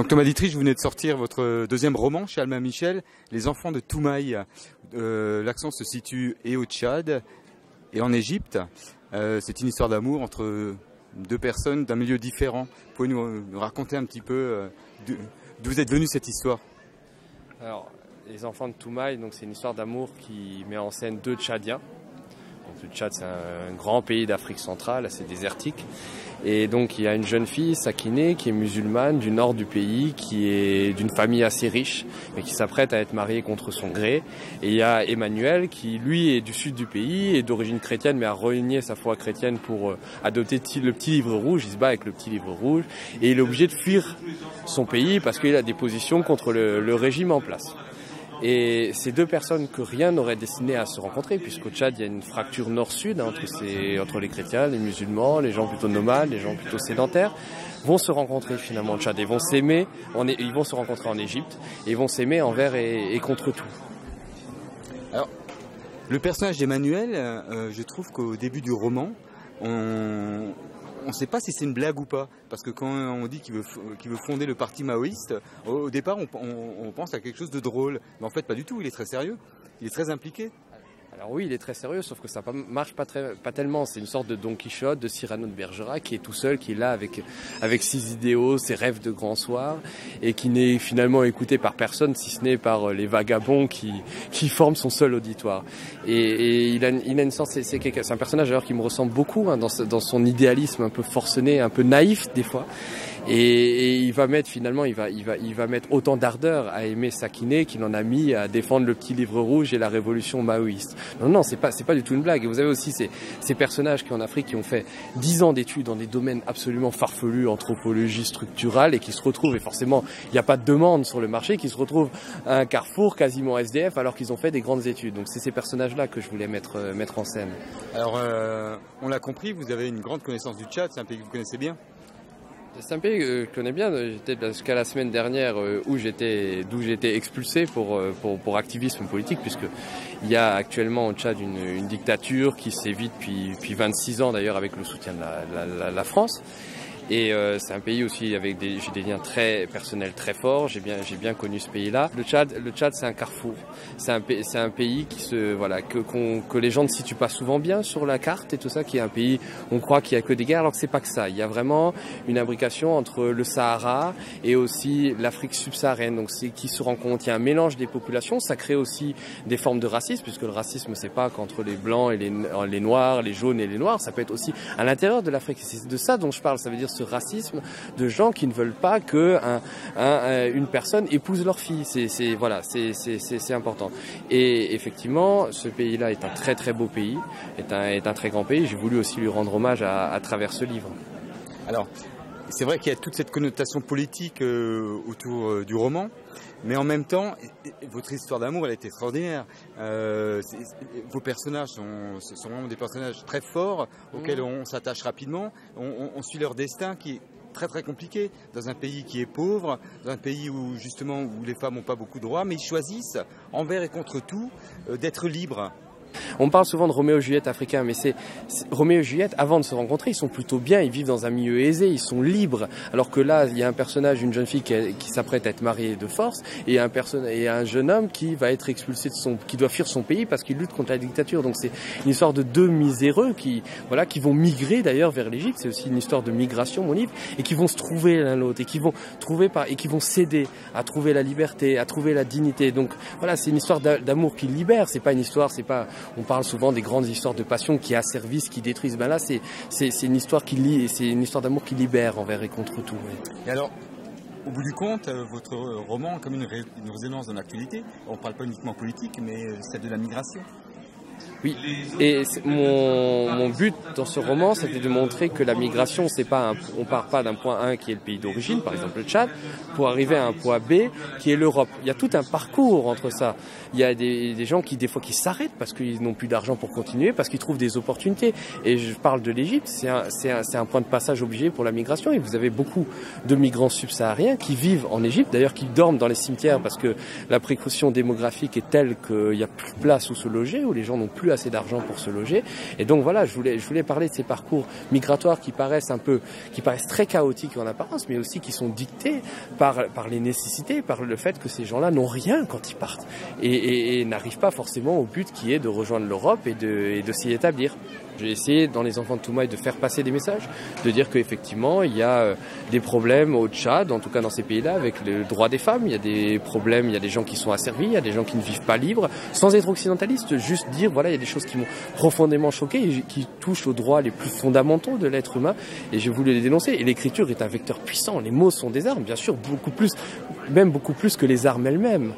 Donc Thomas Dietrich, vous venez de sortir votre deuxième roman chez Alma Michel, Les enfants de Toumaï. Euh, L'accent se situe et au Tchad et en Égypte. Euh, c'est une histoire d'amour entre deux personnes d'un milieu différent. Vous pouvez nous, raconter un petit peu euh, d'où vous êtes venu cette histoire? Alors, Les enfants de Toumaï, c'est une histoire d'amour qui met en scène deux Tchadiens. Le Tchad, c'est un grand pays d'Afrique centrale, assez désertique. Et donc il y a une jeune fille, Sakiné, qui est musulmane du nord du pays, qui est d'une famille assez riche, mais qui s'apprête à être mariée contre son gré. Et il y a Emmanuel, qui lui est du sud du pays, est d'origine chrétienne, mais a renié sa foi chrétienne pour euh, adopter le petit livre rouge. Il se bat avec le petit livre rouge, et il est obligé de fuir son pays parce qu'il a des positions contre le régime en place. Et ces deux personnes que rien n'aurait destiné à se rencontrer, puisqu'au Tchad, il y a une fracture nord-sud hein, entre, entre les chrétiens, les musulmans, les gens plutôt nomades, les gens plutôt sédentaires, vont se rencontrer finalement au Tchad et vont s'aimer, ils vont se rencontrer en Égypte, et vont s'aimer envers et, et, contre tout. Alors, le personnage d'Emmanuel, euh, je trouve qu'au début du roman, on, on ne sait pas si c'est une blague ou pas. Parce que quand on dit qu'il veut, veut, fonder le parti maoïste, au, départ, on, on, on, pense à quelque chose de drôle. Mais en fait, pas du tout. Il est très sérieux. Il est très impliqué. Alors oui, il est très sérieux, sauf que ça marche pas, très, pas tellement. C'est une sorte de Don Quichotte, de Cyrano de Bergerac, qui est tout seul, qui est là avec, avec ses idéaux, ses rêves de grand soir, et qui n'est finalement écouté par personne, si ce n'est par euh, les vagabonds qui, qui forment son seul auditoire. Et, il, a, il a une sorte, c'est un personnage d'ailleurs qui me ressemble beaucoup hein, dans, dans son idéalisme un peu forcené, un peu naïf des fois. Et, il va mettre finalement, il va, il va, il va mettre autant d'ardeur à aimer Sakiné qu'il en a mis à défendre le petit livre rouge et la révolution maoïste. Non, non, c'est pas, c'est pas du tout une blague. Et vous avez aussi ces, ces personnages qui en Afrique qui ont fait dix ans d'études dans des domaines absolument farfelus, anthropologie structurale, et qui se retrouvent, et forcément, il n'y a pas de demande sur le marché, qui se retrouvent à un carrefour quasiment SDF alors qu'ils ont fait des grandes études. Donc c'est ces personnages-là que je voulais mettre, euh, mettre en scène. Alors, euh, on l'a compris, vous avez une grande connaissance du Tchad, c'est un pays que vous connaissez bien. C'est un pays que je connais bien. J'étais jusqu'à la semaine dernière où j'étais, d'où j'étais expulsé pour, pour, pour, activisme politique, puisque il y a actuellement au Tchad une, dictature qui sévit depuis, depuis 26 ans d'ailleurs avec le soutien de la, la France. Et euh, c'est un pays aussi avec des, j'ai des liens très personnels très forts. J'ai bien, j'ai bien connu ce pays-là. Le Tchad, le Tchad, c'est un carrefour. C'est un, c'est un pays qui se, voilà, que, que les gens ne situent pas souvent bien sur la carte et tout ça, qui est un pays, on croit qu'il y a que des guerres, alors que c'est pas que ça. Il y a vraiment une imbrication entre le Sahara et aussi l'Afrique subsaharienne. Donc c'est qui se rencontrent. Il y a un mélange des populations. Ça crée aussi des formes de racisme, puisque le racisme, c'est pas qu'entre les blancs et les, les noirs, les jaunes et les noirs. Ça peut être aussi à l'intérieur de l'Afrique. C'est de ça dont je parle. Ça veut dire racisme de gens qui ne veulent pas que un, une personne épouse leur fille. C'est voilà, c'est important. Et effectivement, ce pays-là est un très très beau pays, est un, est un très grand pays. J'ai voulu aussi lui rendre hommage à, à travers ce livre. Alors, c'est vrai qu'il y a toute cette connotation politique euh, autour euh, du roman, mais en même temps, votre histoire d'amour, elle est extraordinaire. Euh, est, vos personnages sont, sont, vraiment des personnages très forts, auxquels on s'attache rapidement. On, on, suit leur destin qui est très très compliqué dans un pays qui est pauvre, dans un pays où justement où les femmes n'ont pas beaucoup de droits, mais ils choisissent envers et contre tout euh, d'être libres. On parle souvent de Roméo et Juliette africain, mais c'est Roméo et Juliette, avant de se rencontrer, ils sont plutôt bien, ils vivent dans un milieu aisé, ils sont libres. Alors que là, il y a un personnage, une jeune fille qui, s'apprête à être mariée de force, et un, et un jeune homme qui va être expulsé de son, qui doit fuir son pays parce qu'il lutte contre la dictature. Donc c'est une histoire de deux miséreux qui, voilà, qui vont migrer d'ailleurs vers l'Égypte. C'est aussi une histoire de migration, mon livre, et qui vont se trouver l'un l'autre, et qui vont trouver par, et qui vont s'aider à trouver la liberté, à trouver la dignité. Donc voilà, c'est une histoire d'amour qui libère. C'est pas une histoire, c'est pas on parle souvent des grandes histoires de passion qui asservissent, qui détruisent. Ben là, c'est une histoire qui c'est une histoire d'amour qui libère envers et contre tout. Et alors, au bout du compte, votre roman comme une, ré, une résonance de l'actualité. On ne parle pas uniquement politique, mais c'est de la migration. Oui, et mon, but dans ce roman, c'était de montrer que la migration, c'est pas un, on part pas d'un point A qui est le pays d'origine, par exemple le Tchad, pour arriver à un point B qui est l'Europe. Il y a tout un parcours entre ça. Il y a des, des gens qui des fois qui s'arrêtent parce qu'ils n'ont plus d'argent pour continuer, parce qu'ils trouvent des opportunités. Et je parle de l'Égypte, c'est un, un, un point de passage obligé pour la migration. Et vous avez beaucoup de migrants subsahariens qui vivent en Égypte, d'ailleurs qui dorment dans les cimetières parce que la précaution démographique est telle qu'il n'y a plus de place où se loger, où les gens n'ont plus assez d'argent pour se loger. Et donc voilà, je voulais, parler de ces parcours migratoires qui paraissent un peu, qui paraissent très chaotiques en apparence, mais aussi qui sont dictés par, les nécessités, par le fait que ces gens-là n'ont rien quand ils partent et, n'arrivent pas forcément au but qui est de rejoindre l'Europe et et de s'y établir. J'ai essayé dans les enfants de Toumaï de faire passer des messages, de dire qu'effectivement il y a euh, des problèmes au Tchad, en tout cas dans ces pays-là, avec le droit des femmes. Il y a des problèmes, il y a des gens qui sont asservis, il y a des gens qui ne vivent pas libres, sans être occidentaliste, juste dire voilà il y a des choses qui m'ont profondément choqué qui touchent aux droits les plus fondamentaux de l'être humain et j'ai voulu les dénoncer. Et l'écriture est un vecteur puissant. Les mots sont des armes, bien sûr, beaucoup plus, même beaucoup plus que les armes elles-mêmes.